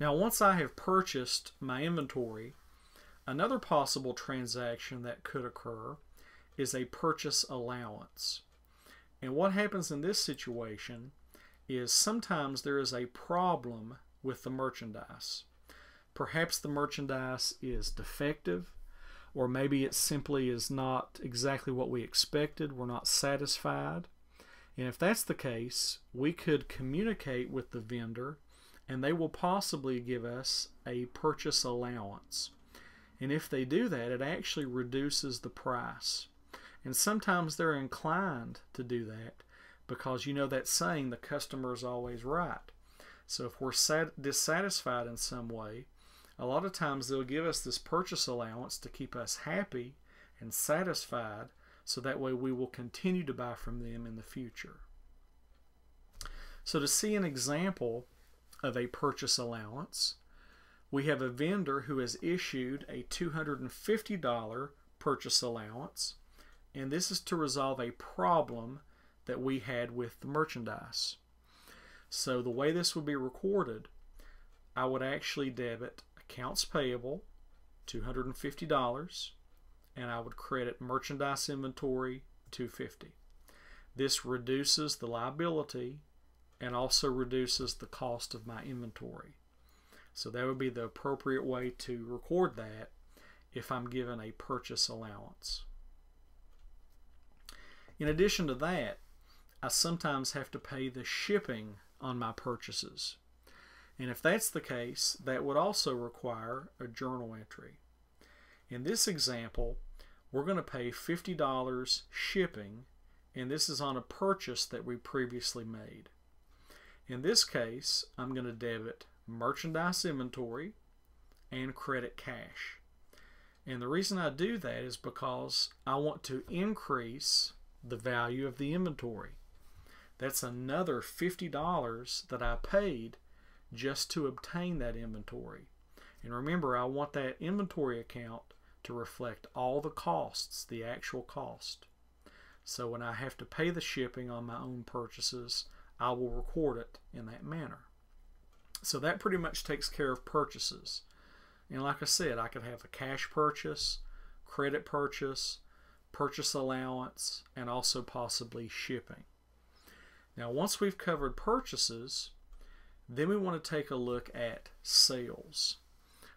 Now once I have purchased my inventory, another possible transaction that could occur is a purchase allowance. And what happens in this situation is sometimes there is a problem with the merchandise. Perhaps the merchandise is defective, or maybe it simply is not exactly what we expected. We're not satisfied. And if that's the case, we could communicate with the vendor and they will possibly give us a purchase allowance. And if they do that, it actually reduces the price. And sometimes they're inclined to do that because you know that saying, the customer is always right. So if we're dissatisfied in some way, a lot of times they'll give us this purchase allowance to keep us happy and satisfied so that way we will continue to buy from them in the future. So to see an example of a purchase allowance, we have a vendor who has issued a $250 purchase allowance and this is to resolve a problem that we had with the merchandise. So the way this would be recorded, I would actually debit accounts payable, $250, and I would credit merchandise inventory, 250. This reduces the liability and also reduces the cost of my inventory. So that would be the appropriate way to record that if I'm given a purchase allowance. In addition to that, I sometimes have to pay the shipping on my purchases. And if that's the case, that would also require a journal entry. In this example, we're going to pay $50 shipping, and this is on a purchase that we previously made. In this case, I'm going to debit merchandise inventory and credit cash. And the reason I do that is because I want to increase the value of the inventory. That's another $50 that I paid just to obtain that inventory. And remember, I want that inventory account to reflect all the costs, the actual cost. So when I have to pay the shipping on my own purchases, I will record it in that manner. So that pretty much takes care of purchases. And like I said, I could have a cash purchase, credit purchase, purchase allowance, and also possibly shipping. Now, once we've covered purchases, then we want to take a look at sales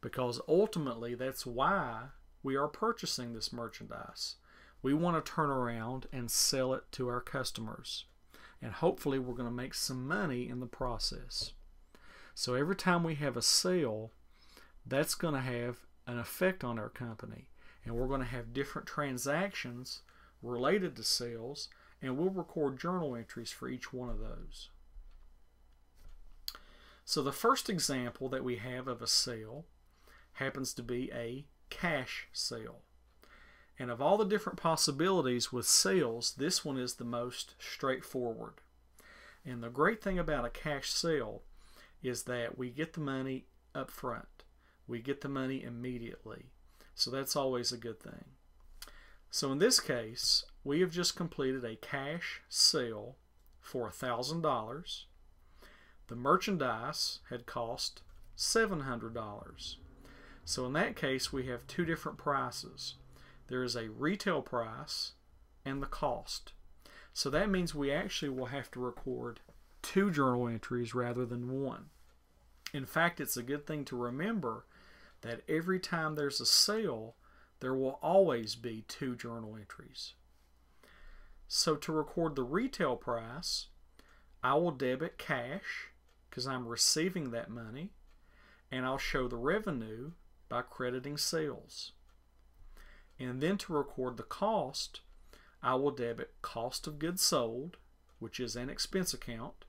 because ultimately that's why we are purchasing this merchandise. We want to turn around and sell it to our customers. And hopefully, we're going to make some money in the process. So, every time we have a sale, that's going to have an effect on our company and we're going to have different transactions related to sales and we'll record journal entries for each one of those. So the first example that we have of a sale happens to be a cash sale. And of all the different possibilities with sales, this one is the most straightforward. And the great thing about a cash sale is that we get the money up front. We get the money immediately. So that's always a good thing. So in this case, we have just completed a cash sale for $1,000. The merchandise had cost $700. So in that case, we have two different prices. There is a retail price and the cost. So that means we actually will have to record two journal entries rather than one. In fact, it's a good thing to remember that every time there's a sale, there will always be two journal entries. So to record the retail price, I will debit cash because I'm receiving that money, and I'll show the revenue by crediting sales. And then to record the cost, I will debit cost of goods sold, which is an expense account,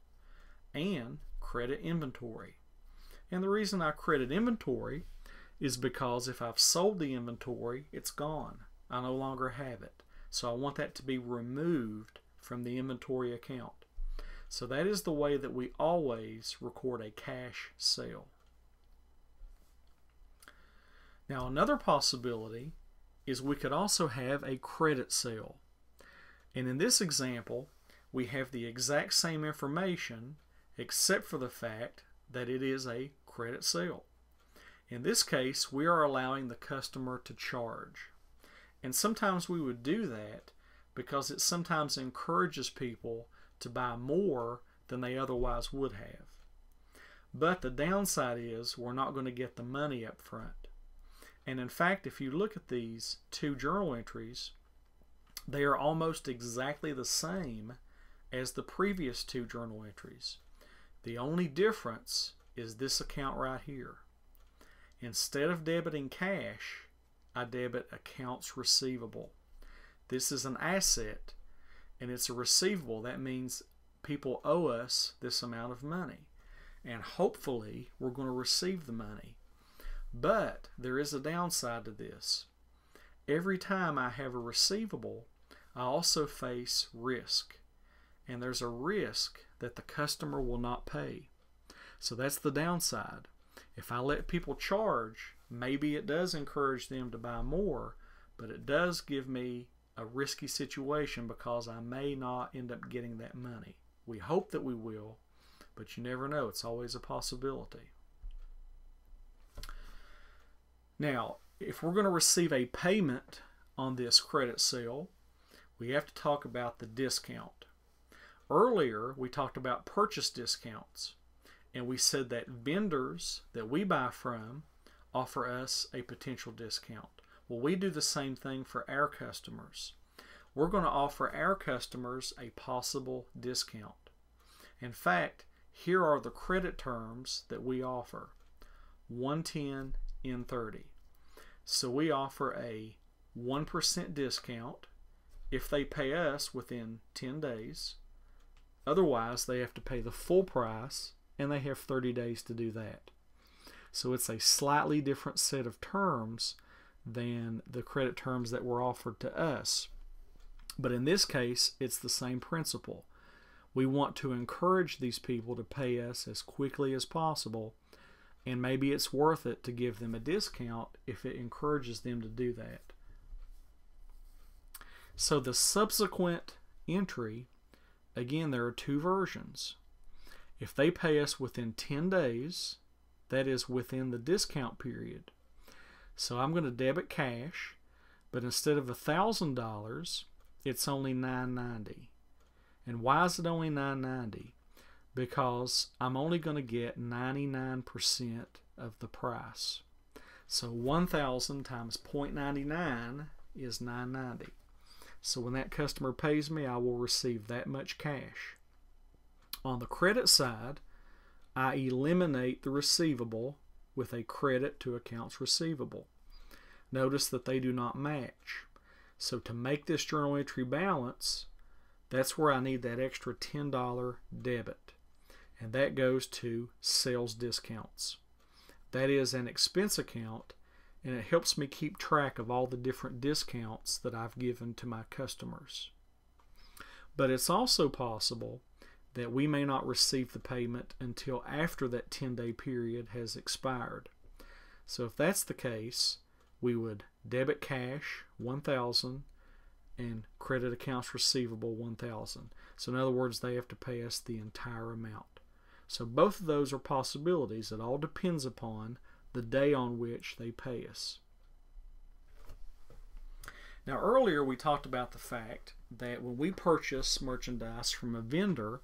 and credit inventory. And the reason I credit inventory is because if I've sold the inventory, it's gone. I no longer have it. So I want that to be removed from the inventory account. So that is the way that we always record a cash sale. Now another possibility is we could also have a credit sale. And in this example, we have the exact same information except for the fact that it is a credit sale. In this case, we are allowing the customer to charge. And sometimes we would do that because it sometimes encourages people to buy more than they otherwise would have. But the downside is we're not going to get the money up front. And in fact, if you look at these two journal entries, they are almost exactly the same as the previous two journal entries. The only difference is this account right here. Instead of debiting cash, I debit accounts receivable. This is an asset and it's a receivable. That means people owe us this amount of money. And hopefully we're going to receive the money. But there is a downside to this. Every time I have a receivable, I also face risk. And there's a risk that the customer will not pay. So that's the downside. If I let people charge, maybe it does encourage them to buy more, but it does give me a risky situation because I may not end up getting that money. We hope that we will, but you never know. It's always a possibility. Now, if we're going to receive a payment on this credit sale, we have to talk about the discount. Earlier, we talked about purchase discounts, and we said that vendors that we buy from offer us a potential discount. Well, we do the same thing for our customers. We're going to offer our customers a possible discount. In fact, here are the credit terms that we offer 110 in 30. So we offer a 1% discount if they pay us within 10 days. Otherwise, they have to pay the full price and they have 30 days to do that. So it's a slightly different set of terms than the credit terms that were offered to us. But in this case, it's the same principle. We want to encourage these people to pay us as quickly as possible, and maybe it's worth it to give them a discount if it encourages them to do that. So the subsequent entry, again, there are two versions. If they pay us within 10 days, that is within the discount period. So I'm going to debit cash, but instead of $1,000, it's only 990. And why is it only 990? Because I'm only going to get 99% of the price. So 1000 times 0.99 is 990. So when that customer pays me, I will receive that much cash. On the credit side, I eliminate the receivable with a credit to accounts receivable. Notice that they do not match. So to make this journal entry balance, that's where I need that extra $10 debit. And that goes to sales discounts. That is an expense account and it helps me keep track of all the different discounts that I've given to my customers. But it's also possible that we may not receive the payment until after that 10 day period has expired. So if that's the case, we would debit cash 1000 and credit accounts receivable 1000. So in other words, they have to pay us the entire amount. So both of those are possibilities. It all depends upon the day on which they pay us. Now, earlier we talked about the fact that when we purchase merchandise from a vendor,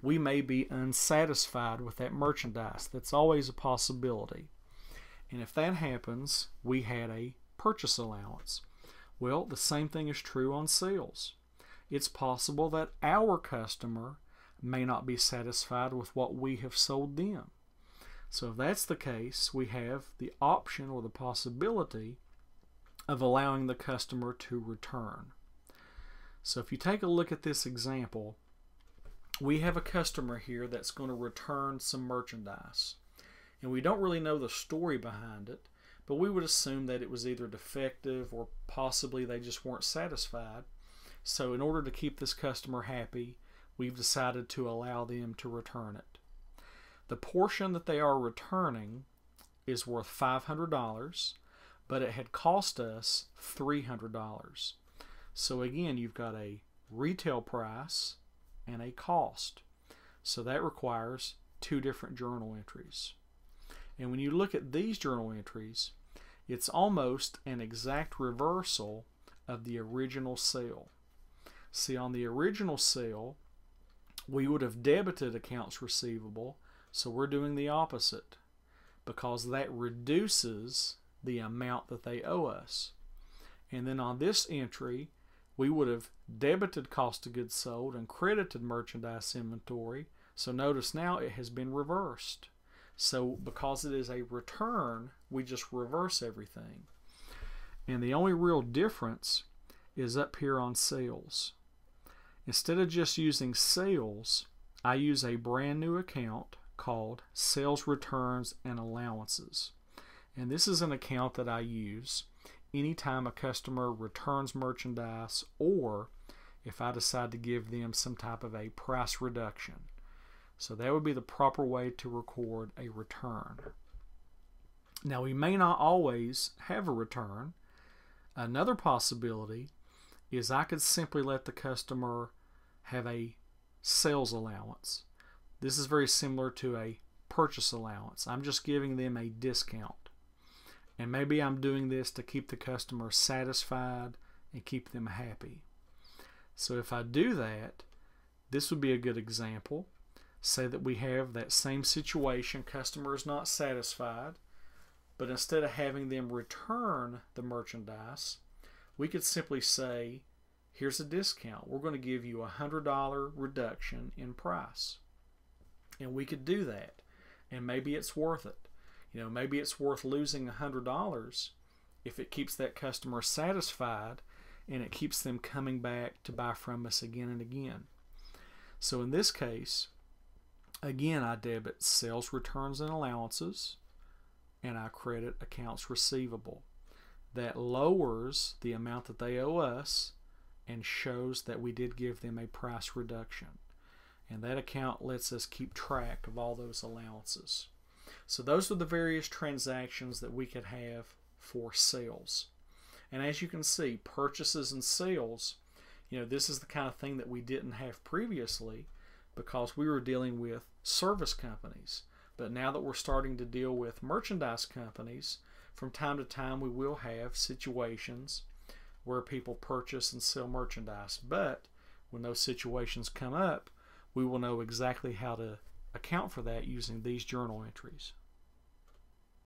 we may be unsatisfied with that merchandise. That's always a possibility. And if that happens, we had a purchase allowance. Well, the same thing is true on sales. It's possible that our customer may not be satisfied with what we have sold them. So if that's the case, we have the option or the possibility of allowing the customer to return. So if you take a look at this example, we have a customer here that's going to return some merchandise. And we don't really know the story behind it, but we would assume that it was either defective or possibly they just weren't satisfied. So in order to keep this customer happy, we've decided to allow them to return it. The portion that they are returning is worth $500, but it had cost us $300. So again, you've got a retail price and a cost. So that requires two different journal entries. And when you look at these journal entries, it's almost an exact reversal of the original sale. See, on the original sale, we would have debited accounts receivable, so we're doing the opposite because that reduces the amount that they owe us. And then on this entry, we would have debited cost of goods sold and credited merchandise inventory. So notice now it has been reversed. So because it is a return, we just reverse everything. And the only real difference is up here on sales. Instead of just using sales, I use a brand new account called Sales Returns and Allowances. And this is an account that I use anytime a customer returns merchandise or if I decide to give them some type of a price reduction. So that would be the proper way to record a return. Now we may not always have a return. Another possibility is I could simply let the customer have a sales allowance. This is very similar to a purchase allowance. I'm just giving them a discount. And maybe I'm doing this to keep the customer satisfied and keep them happy. So if I do that, this would be a good example. Say that we have that same situation, customer is not satisfied, but instead of having them return the merchandise, we could simply say, here's a discount. We're going to give you a $100 reduction in price. And we could do that. And maybe it's worth it. You know, maybe it's worth losing a $100 if it keeps that customer satisfied and it keeps them coming back to buy from us again and again. So in this case, again, I debit sales returns and allowances and I credit accounts receivable. That lowers the amount that they owe us and shows that we did give them a price reduction. And that account lets us keep track of all those allowances. So those are the various transactions that we could have for sales. And as you can see, purchases and sales, you know, this is the kind of thing that we didn't have previously because we were dealing with service companies. But now that we're starting to deal with merchandise companies, from time to time we will have situations where people purchase and sell merchandise. But when those situations come up, we will know exactly how to account for that using these journal entries.